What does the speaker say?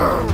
Spartan.